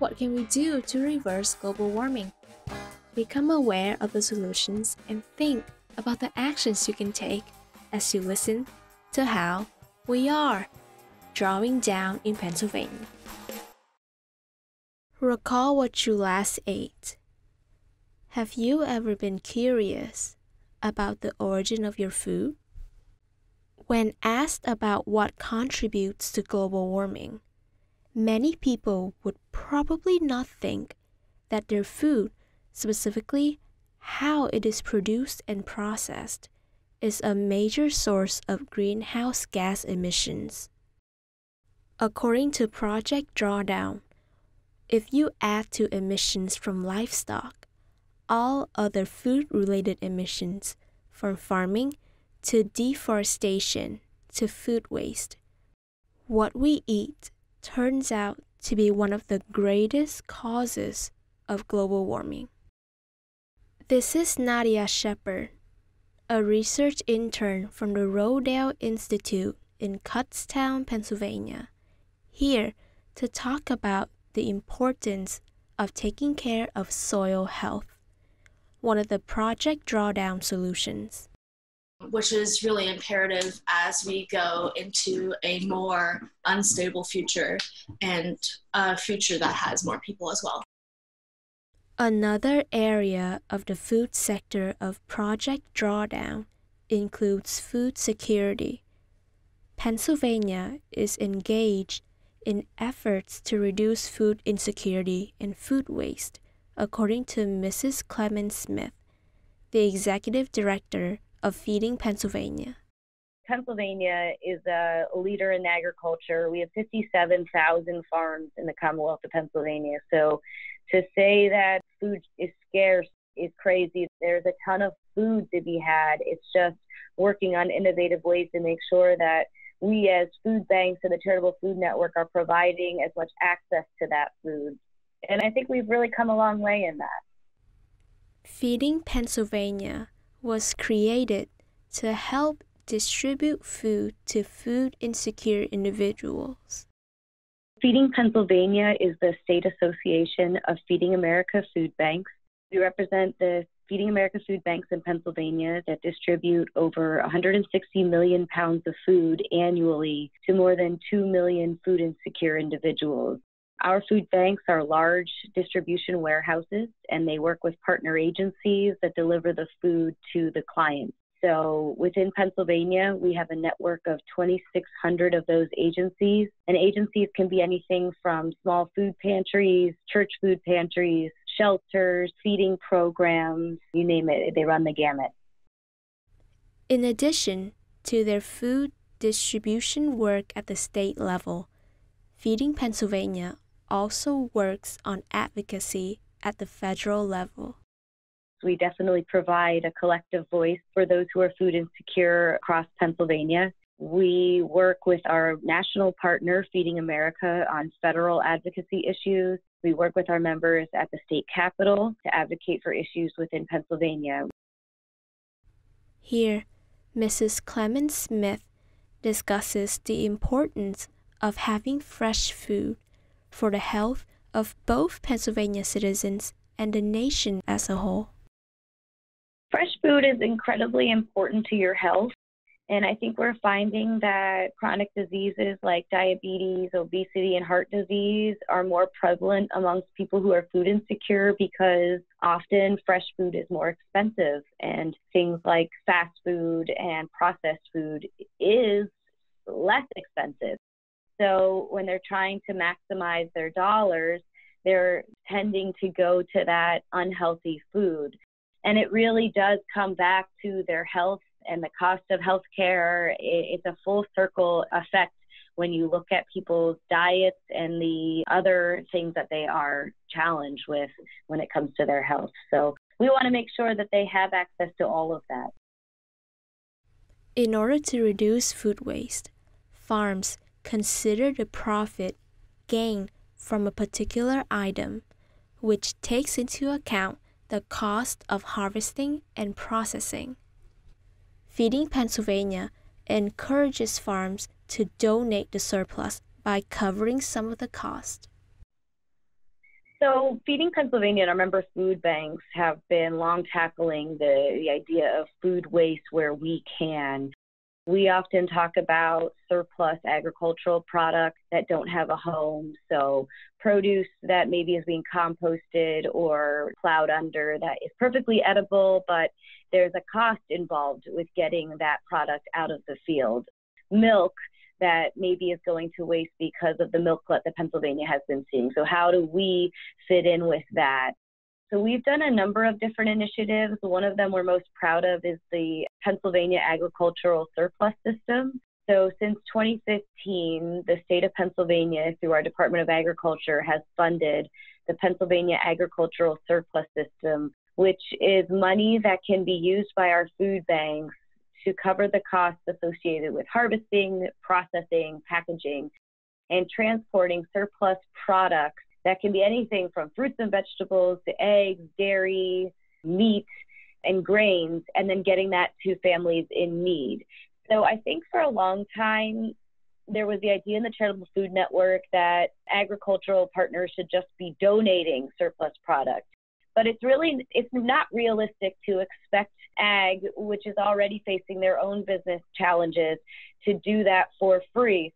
What can we do to reverse global warming? Become aware of the solutions and think about the actions you can take as you listen to how we are drawing down in Pennsylvania. Recall what you last ate. Have you ever been curious about the origin of your food? When asked about what contributes to global warming, many people would probably not think that their food, specifically how it is produced and processed, is a major source of greenhouse gas emissions. According to Project Drawdown, if you add to emissions from livestock, all other food related emissions, from farming to deforestation to food waste, what we eat turns out to be one of the greatest causes of global warming. This is Nadia Sheppard, a research intern from the Rodale Institute in Kutztown, Pennsylvania, here to talk about the importance of taking care of soil health, one of the Project Drawdown solutions. Which is really imperative as we go into a more unstable future and a future that has more people as well. Another area of the food sector of Project Drawdown includes food security. Pennsylvania is engaged in efforts to reduce food insecurity and food waste, according to Mrs. Clements-Smith, the executive director of Feeding Pennsylvania. Pennsylvania is a leader in agriculture. We have 57,000 farms in the Commonwealth of Pennsylvania. So to say that food is scarce is crazy. There's a ton of food to be had. It's just working on innovative ways to make sure that we as food banks and the Charitable Food Network are providing as much access to that food. And I think we've really come a long way in that. Feeding Pennsylvania was created to help distribute food to food insecure individuals. Feeding Pennsylvania is the state association of Feeding America food banks. We represent the Feeding America food banks in Pennsylvania that distribute over 160 million pounds of food annually to more than 2 million food insecure individuals. Our food banks are large distribution warehouses and they work with partner agencies that deliver the food to the clients. So within Pennsylvania, we have a network of 2,600 of those agencies. And agencies can be anything from small food pantries, church food pantries, shelters, feeding programs, you name it, they run the gamut. In addition to their food distribution work at the state level, Feeding Pennsylvania also works on advocacy at the federal level. We definitely provide a collective voice for those who are food insecure across Pennsylvania. We work with our national partner, Feeding America, on federal advocacy issues. We work with our members at the state capitol to advocate for issues within Pennsylvania. Here, Mrs. Clements-Smith discusses the importance of having fresh food for the health of both Pennsylvania citizens and the nation as a whole. Fresh food is incredibly important to your health. And I think we're finding that chronic diseases like diabetes, obesity, and heart disease are more prevalent amongst people who are food insecure because often fresh food is more expensive. And things like fast food and processed food is less expensive. So when they're trying to maximize their dollars, they're tending to go to that unhealthy food. And it really does come back to their health and the cost of health care. It's a full circle effect when you look at people's diets and the other things that they are challenged with when it comes to their health. So we want to make sure that they have access to all of that. In order to reduce food waste, farms consider the profit gained from a particular item, which takes into account the cost of harvesting and processing. Feeding Pennsylvania encourages farms to donate the surplus by covering some of the cost. So, Feeding Pennsylvania and our member food banks have been long tackling the, the idea of food waste where we can. We often talk about surplus agricultural products that don't have a home. So, produce that maybe is being composted or plowed under that is perfectly edible, but there's a cost involved with getting that product out of the field. Milk that maybe is going to waste because of the milk glut that Pennsylvania has been seeing. So, how do we fit in with that? So, we've done a number of different initiatives. One of them we're most proud of is the Pennsylvania Agricultural Surplus System. So, since 2015, the state of Pennsylvania, through our Department of Agriculture, has funded the Pennsylvania Agricultural Surplus System, which is money that can be used by our food banks to cover the costs associated with harvesting, processing, packaging, and transporting surplus products that can be anything from fruits and vegetables to eggs, dairy, meat, and grains, and then getting that to families in need. So I think for a long time, there was the idea in the Charitable Food Network that agricultural partners should just be donating surplus product. But it's really it's not realistic to expect ag, which is already facing their own business challenges, to do that for free.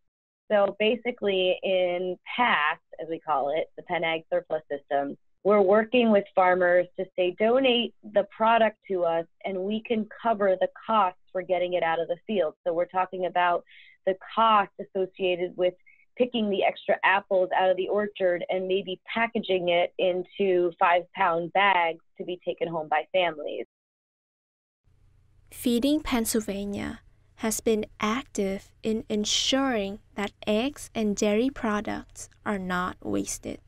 So basically, in PASS, as we call it, the Penn Ag Surplus System, we're working with farmers to say, donate the product to us, and we can cover the costs for getting it out of the field. So we're talking about the cost associated with picking the extra apples out of the orchard and maybe packaging it into five pound bags to be taken home by families. Feeding Pennsylvania has been active in ensuring that eggs and dairy products are not wasted.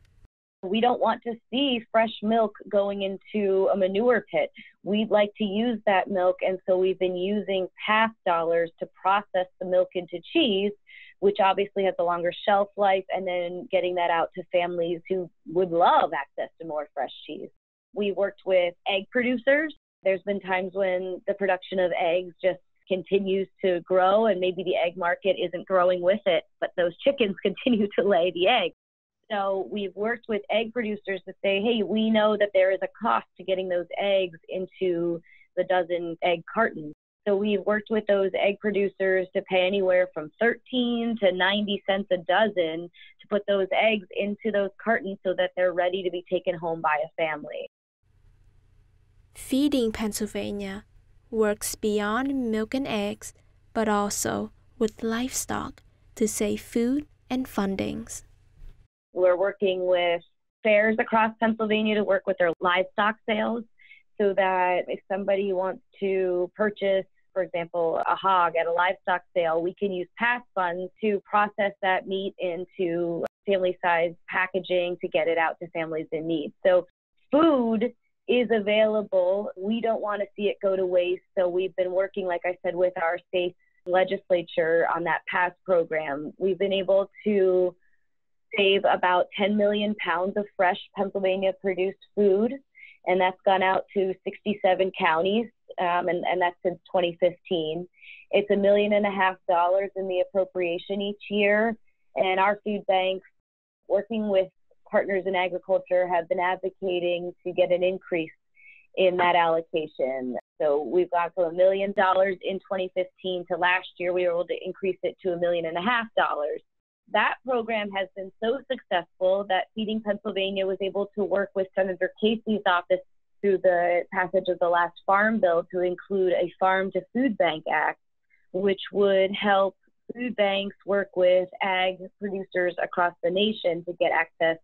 We don't want to see fresh milk going into a manure pit. We'd like to use that milk, and so we've been using PASS dollars to process the milk into cheese, which obviously has a longer shelf life, and then getting that out to families who would love access to more fresh cheese. We worked with egg producers there's been times when the production of eggs just continues to grow and maybe the egg market isn't growing with it, but those chickens continue to lay the eggs. So we've worked with egg producers to say, hey, we know that there is a cost to getting those eggs into the dozen egg cartons. So we've worked with those egg producers to pay anywhere from 13 to 90 cents a dozen to put those eggs into those cartons so that they're ready to be taken home by a family. Feeding Pennsylvania works beyond milk and eggs, but also with livestock to save food and fundings. We're working with fairs across Pennsylvania to work with their livestock sales so that if somebody wants to purchase, for example, a hog at a livestock sale, we can use PASS funds to process that meat into family size packaging to get it out to families in need. So, food is available. We don't want to see it go to waste. So we've been working, like I said, with our state legislature on that PASS program. We've been able to save about 10 million pounds of fresh Pennsylvania produced food, and that's gone out to 67 counties, um, and, and that's since 2015. It's a million and a half dollars in the appropriation each year, and our food banks, working with partners in agriculture have been advocating to get an increase in that allocation. So we've gone from a million dollars in 2015 to last year we were able to increase it to a million and a half dollars. That program has been so successful that Feeding Pennsylvania was able to work with Senator Casey's office through the passage of the last farm bill to include a farm to food bank act, which would help food banks work with ag producers across the nation to get access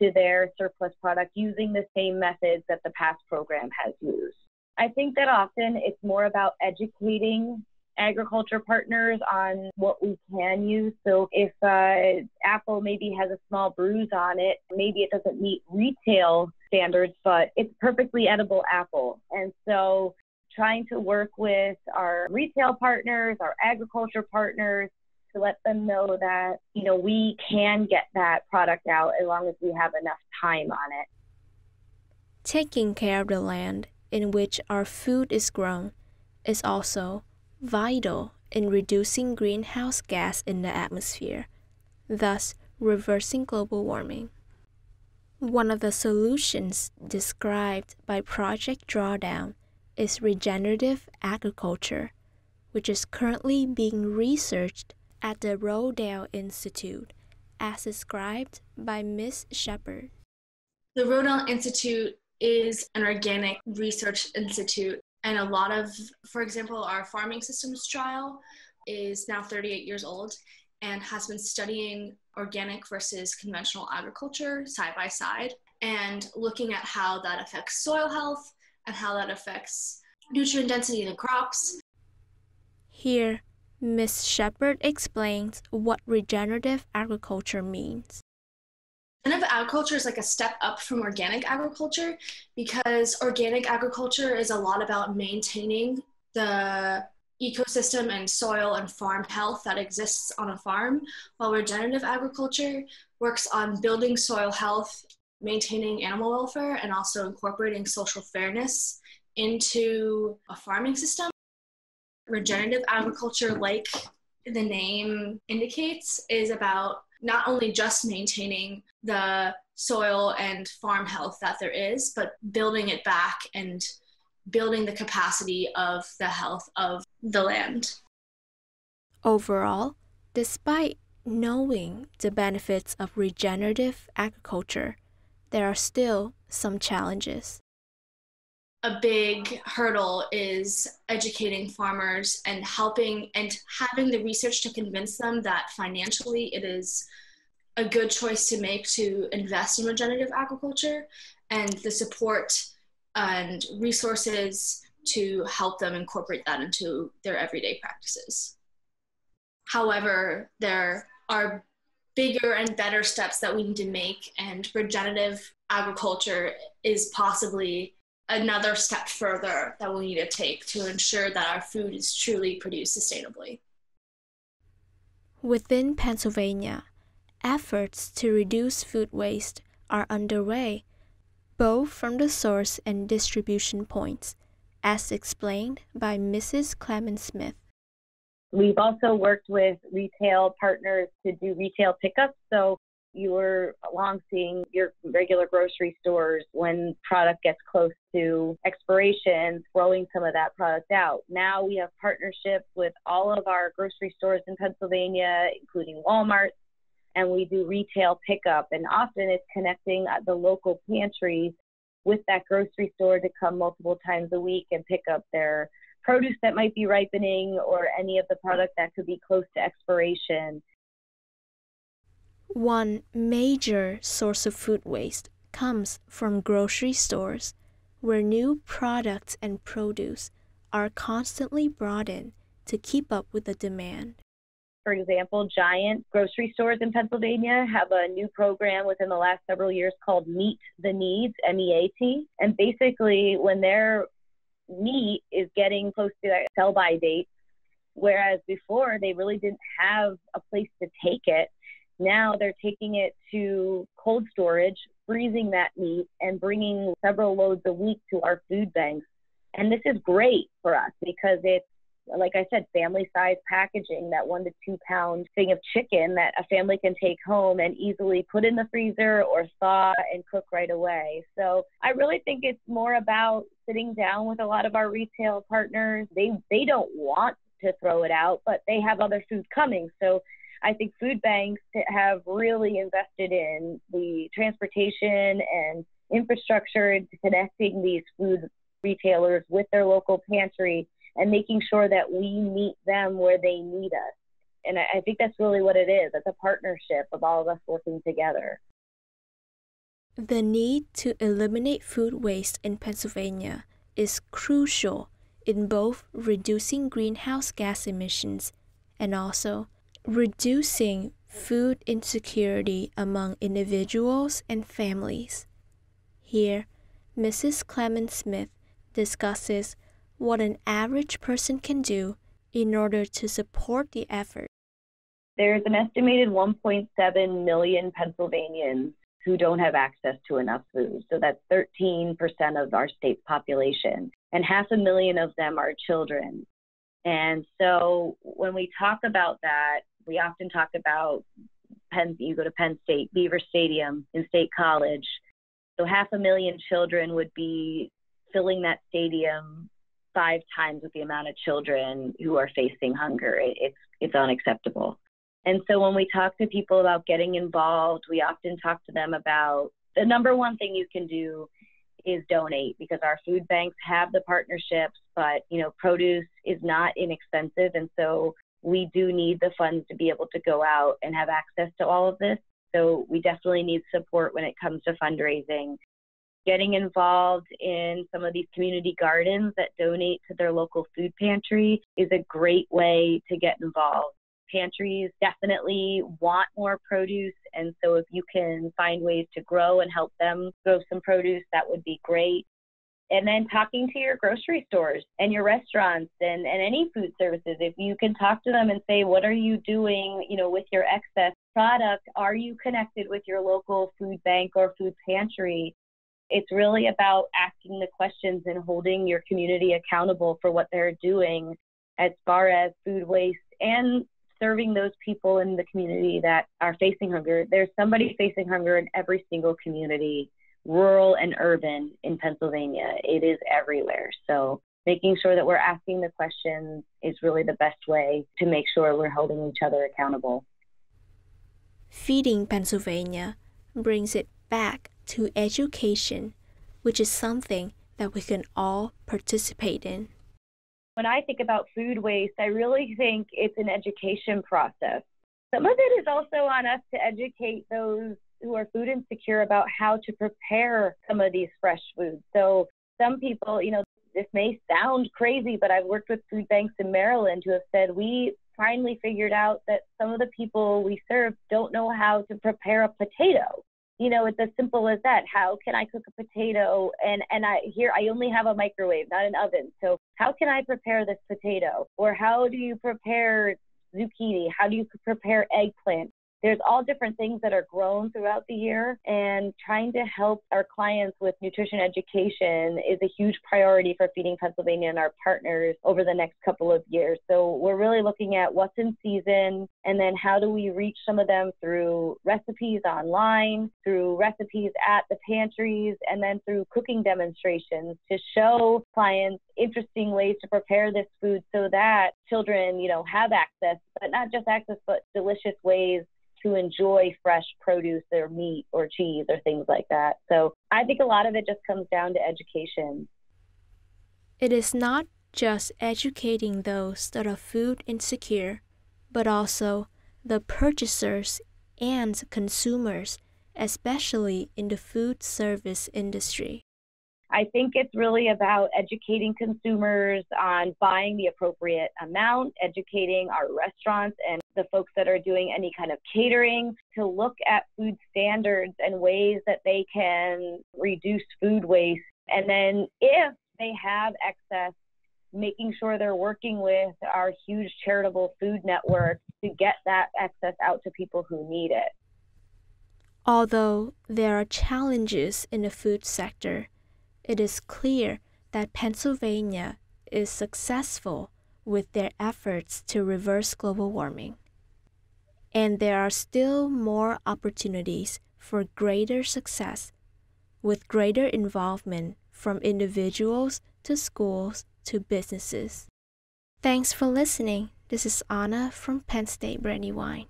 to their surplus product using the same methods that the PASS program has used. I think that often it's more about educating agriculture partners on what we can use. So if uh, apple maybe has a small bruise on it, maybe it doesn't meet retail standards, but it's perfectly edible apple. And so trying to work with our retail partners, our agriculture partners, to let them know that, you know, we can get that product out as long as we have enough time on it. Taking care of the land in which our food is grown is also vital in reducing greenhouse gas in the atmosphere, thus reversing global warming. One of the solutions described by Project Drawdown is regenerative agriculture, which is currently being researched at the Rodale Institute, as described by Ms. Sheppard. The Rodale Institute is an organic research institute, and a lot of, for example, our farming systems trial is now 38 years old and has been studying organic versus conventional agriculture side by side and looking at how that affects soil health and how that affects nutrient density in the crops. Here, Ms. Sheppard explains what regenerative agriculture means. Regenerative agriculture is like a step up from organic agriculture because organic agriculture is a lot about maintaining the ecosystem and soil and farm health that exists on a farm, while regenerative agriculture works on building soil health, maintaining animal welfare, and also incorporating social fairness into a farming system. Regenerative agriculture, like the name indicates, is about not only just maintaining the soil and farm health that there is, but building it back and building the capacity of the health of the land. Overall, despite knowing the benefits of regenerative agriculture, there are still some challenges. A big hurdle is educating farmers and helping and having the research to convince them that financially it is a good choice to make to invest in regenerative agriculture and the support and resources to help them incorporate that into their everyday practices. However, there are bigger and better steps that we need to make, and regenerative agriculture is possibly another step further that we need to take to ensure that our food is truly produced sustainably. Within Pennsylvania, efforts to reduce food waste are underway both from the source and distribution points, as explained by Mrs. Clements-Smith. We've also worked with retail partners to do retail pickups. So you were along seeing your regular grocery stores when product gets close to expiration, throwing some of that product out. Now we have partnerships with all of our grocery stores in Pennsylvania, including Walmart, and we do retail pickup. And often it's connecting the local pantries with that grocery store to come multiple times a week and pick up their produce that might be ripening or any of the product that could be close to expiration. One major source of food waste comes from grocery stores, where new products and produce are constantly brought in to keep up with the demand. For example, Giant grocery stores in Pennsylvania have a new program within the last several years called Meat the Needs, M E A T. And basically, when their meat is getting close to that sell by date, whereas before they really didn't have a place to take it, now they're taking it to cold storage, freezing that meat, and bringing several loads a week to our food banks. And this is great for us because it's like I said, family size packaging, that one to two pound thing of chicken that a family can take home and easily put in the freezer or thaw and cook right away. So I really think it's more about sitting down with a lot of our retail partners. They they don't want to throw it out, but they have other food coming. So I think food banks have really invested in the transportation and infrastructure to connecting these food retailers with their local pantry and making sure that we meet them where they need us. And I, I think that's really what it is. It's a partnership of all of us working together. The need to eliminate food waste in Pennsylvania is crucial in both reducing greenhouse gas emissions and also reducing food insecurity among individuals and families. Here, Mrs. Clements-Smith discusses what an average person can do in order to support the effort. There's an estimated 1.7 million Pennsylvanians who don't have access to enough food. So that's 13% of our state's population. And half a million of them are children. And so when we talk about that, we often talk about Penn, you go to Penn State, Beaver Stadium in State College, So half a million children would be filling that stadium five times with the amount of children who are facing hunger. It's it's unacceptable. And so when we talk to people about getting involved, we often talk to them about the number one thing you can do is donate because our food banks have the partnerships, but you know, produce is not inexpensive and so we do need the funds to be able to go out and have access to all of this. So we definitely need support when it comes to fundraising. Getting involved in some of these community gardens that donate to their local food pantry is a great way to get involved pantries definitely want more produce. And so if you can find ways to grow and help them grow some produce, that would be great. And then talking to your grocery stores and your restaurants and, and any food services, if you can talk to them and say, what are you doing, you know, with your excess product? Are you connected with your local food bank or food pantry? It's really about asking the questions and holding your community accountable for what they're doing as far as food waste and serving those people in the community that are facing hunger. There's somebody facing hunger in every single community, rural and urban in Pennsylvania. It is everywhere. So making sure that we're asking the questions is really the best way to make sure we're holding each other accountable. Feeding Pennsylvania brings it back to education, which is something that we can all participate in when I think about food waste, I really think it's an education process. Some of it is also on us to educate those who are food insecure about how to prepare some of these fresh foods. So, some people, you know, this may sound crazy, but I've worked with food banks in Maryland who have said we finally figured out that some of the people we serve don't know how to prepare a potato you know, it's as simple as that. How can I cook a potato? And and I here I only have a microwave, not an oven. So how can I prepare this potato? Or how do you prepare zucchini? How do you prepare eggplant? There's all different things that are grown throughout the year and trying to help our clients with nutrition education is a huge priority for feeding pennsylvania and our partners over the next couple of years. So we're really looking at what's in season and then how do we reach some of them through recipes online through recipes at the pantries and then through cooking demonstrations to show clients interesting ways to prepare this food so that children you know have access but not just access but delicious ways to enjoy fresh produce or meat or cheese or things like that. So I think a lot of it just comes down to education. It is not just educating those that are food insecure, but also the purchasers and consumers, especially in the food service industry. I think it's really about educating consumers on buying the appropriate amount, educating our restaurants and the folks that are doing any kind of catering to look at food standards and ways that they can reduce food waste. And then if they have excess, making sure they're working with our huge charitable food network to get that excess out to people who need it. Although there are challenges in the food sector, it is clear that Pennsylvania is successful with their efforts to reverse global warming. And there are still more opportunities for greater success with greater involvement from individuals to schools to businesses. Thanks for listening. This is Anna from Penn State Brandywine.